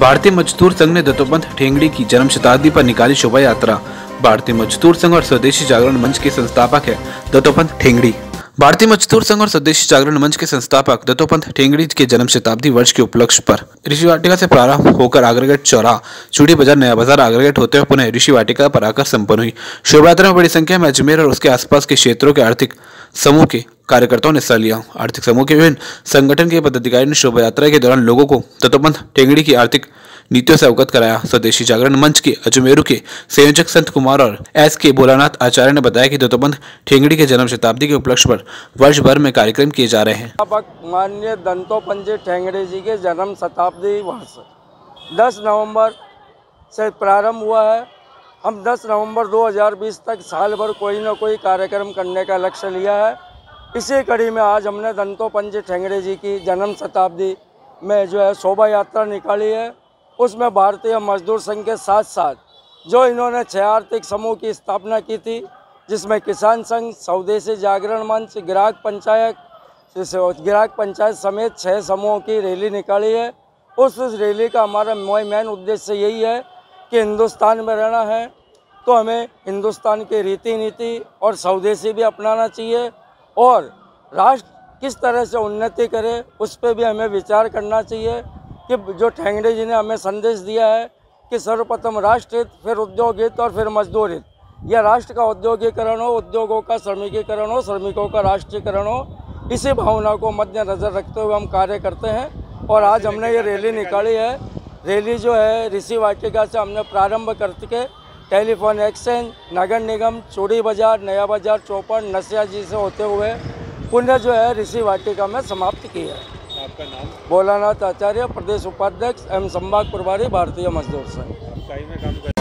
भारतीय मजदूर संघ ने दत्तोपंत ठेंगड़ी की जन्म शताब्दी पर निकाली शोभा यात्रा भारतीय मजदूर संघ और स्वदेशी जागरण मंच के संस्थापक है दत्तोपंत ठेंगड़ी। भारतीय मजदूर संघ और स्वदेशी जागरण मंच के संस्थापक दत्तोपंत ठेंगड़ी के जन्म शताब्दी वर्ष के उपलक्ष्य पर ऋषि वाटिका से प्रारंभ होकर आगरगेट चौरा, चूड़ी बाज़ार, नया बाज़ार आगरगेट होते हुए पुनः ऋषि वाटिका पर आकर संपन्न हुई। शोभा यात्रा में बड़ी संख्या में अजमेर और उसके आसपास के क्षेत्रों के आर्थिक समूह के कार्यकर्ताओं ने हिस्सा लिया। आर्थिक समूह के विभिन्न संगठन के पदाधिकारी ने शोभा यात्रा के दौरान लोगों को दत्तोपंत टेंगड़ी की आर्थिक नीतियों से अवगत कराया। स्वदेशी जागरण मंच के अजमेरू के संयोजक संत कुमार और एस के भोलानाथ आचार्य ने बताया कि दत्तोपंत ठेंगड़ी के जन्म शताब्दी के उपलक्ष्य पर वर्ष भर में कार्यक्रम किए जा रहे हैं। माननीय दंतोपंत ठेंगड़ी जी के जन्म शताब्दी वर्ष, दस नवंबर से प्रारंभ हुआ है। हम 10 नवंबर 2020 तक साल भर कोई ना कोई कार्यक्रम करने का लक्ष्य लिया है। इसी कड़ी में आज हमने दंतोपंज ठेंगड़े जी की जन्म शताब्दी में जो है शोभा यात्रा निकाली है। उसमें भारतीय मजदूर संघ के साथ साथ जो इन्होंने छः आर्थिक समूह की स्थापना की थी, जिसमें किसान संघ, स्वदेशी जागरण मंच, ग्राहक पंचायत ग्राहक पंचायत समेत छः समूहों की रैली निकाली है। उस रैली का हमारा मेन उद्देश्य यही है कि हिंदुस्तान में रहना है तो हमें हिंदुस्तान की रीति नीति और स्वदेशी भी अपनाना चाहिए और राष्ट्र किस तरह से उन्नति करे, उस पर भी हमें विचार करना चाहिए। कि जो ठेंगड़े जी ने हमें संदेश दिया है कि सर्वप्रथम राष्ट्र हित, फिर उद्योग हित और फिर मजदूर हित। यह राष्ट्र का औद्योगिकरण हो, उद्योगों का श्रमिकीकरण हो, श्रमिकों का राष्ट्रीयकरण हो, इसी भावना को मद्देनजर रखते हुए हम कार्य करते हैं। और आज हमने ये रैली निकाली है। रैली जो है, ऋषि वाटिका से हमने प्रारंभ करके टेलीफोन एक्सचेंज, नगर निगम, चूड़ी बाज़ार, नया बाज़ार, चौपड़, नसिया जी से होते हुए पुण्य जो है ऋषि वाटिका में समाप्त की है आपका नाम? भोलानाथ आचार्य प्रदेश उपाध्यक्ष एवं संभाग प्रभारी भारतीय मजदूर संघ। में काम कर